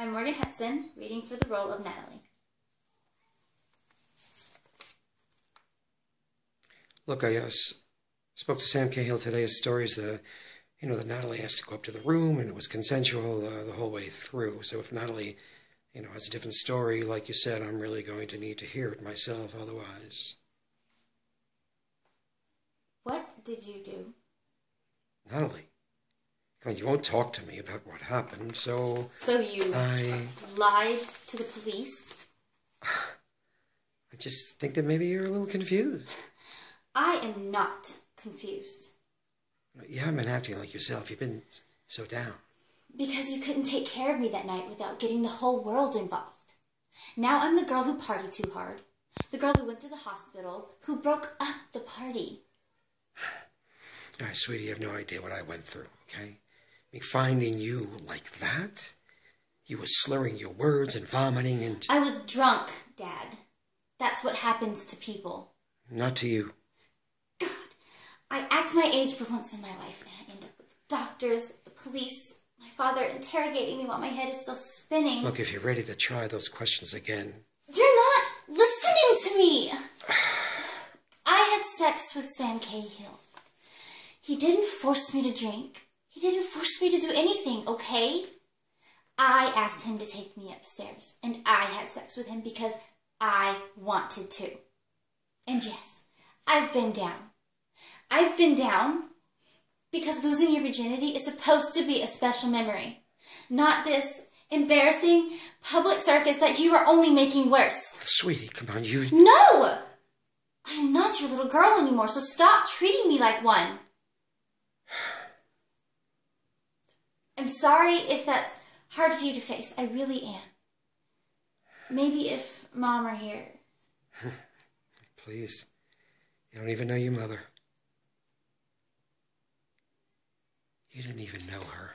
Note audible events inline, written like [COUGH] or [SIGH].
I'm Morgan Hudson, reading for the role of Natalie. Look, I uh, spoke to Sam Cahill today. His stories, the, you know, that Natalie asked to go up to the room and it was consensual uh, the whole way through. So if Natalie, you know, has a different story, like you said, I'm really going to need to hear it myself. Otherwise, What did you do? Natalie, on, you won't talk to me about what happened. So So you I, lied to the police? I just think that maybe you're a little confused. I am not confused. You haven't been acting like yourself. You've been so down. Because you couldn't take care of me that night without getting the whole world involved. Now I'm the girl who partied too hard. The girl who went to the hospital, who broke up the party. [SIGHS] All right, sweetie, you have no idea what I went through, okay? Mean, finding you like that, you were slurring your words and vomiting and... I was drunk, Dad. That's what happens to people. Not to you. God, I act my age for once in my life, and I end up with doctors, the police, my father interrogating me while my head is still spinning. Look, if you're ready to try those questions again, You're not listening to me. [SIGHS] I had sex with Sam Cahill. He didn't force me to drink. He didn't force me to do anything, okay? I asked him to take me upstairs, and I had sex with him because I wanted to. And yes, I've been down. I've been down because losing your virginity is supposed to be a special memory, not this embarrassing public circus that you are only making worse. sweetie, come on, you... No! I'm not your little girl anymore, so stop treating me like one. I'm sorry if that's hard for you to face. I really am. Maybe if mom were here. [LAUGHS] Please. You don't even know your mother. You didn't even know her.